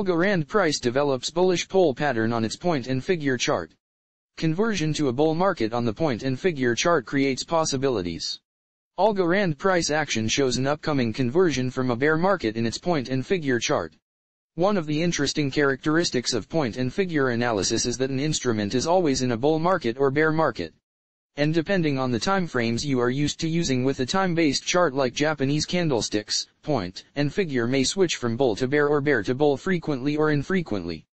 Algorand price develops bullish pole pattern on its point and figure chart. Conversion to a bull market on the point and figure chart creates possibilities. Algorand price action shows an upcoming conversion from a bear market in its point and figure chart. One of the interesting characteristics of point and figure analysis is that an instrument is always in a bull market or bear market. And depending on the time frames you are used to using with a time-based chart like Japanese candlesticks, point and figure may switch from bull to bear or bear to bull frequently or infrequently.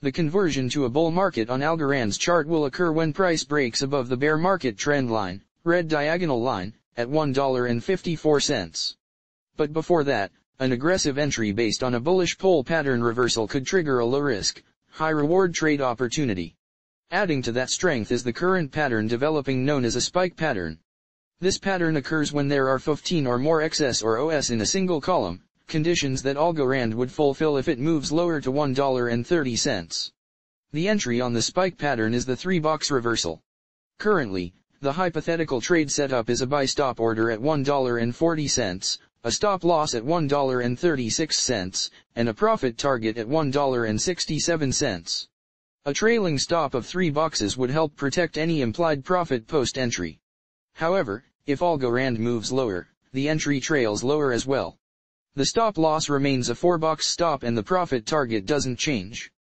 The conversion to a bull market on Algorand's chart will occur when price breaks above the bear market trend line, red diagonal line, at $1.54. But before that, an aggressive entry based on a bullish pole pattern reversal could trigger a low-risk, high-reward trade opportunity. Adding to that strength is the current pattern developing known as a spike pattern. This pattern occurs when there are 15 or more XS or OS in a single column, conditions that Algorand would fulfill if it moves lower to $1.30. The entry on the spike pattern is the three-box reversal. Currently, the hypothetical trade setup is a buy stop order at $1.40, a stop loss at $1.36, and a profit target at $1.67. A trailing stop of 3 boxes would help protect any implied profit post-entry. However, if Algorand moves lower, the entry trails lower as well. The stop loss remains a 4-box stop and the profit target doesn't change.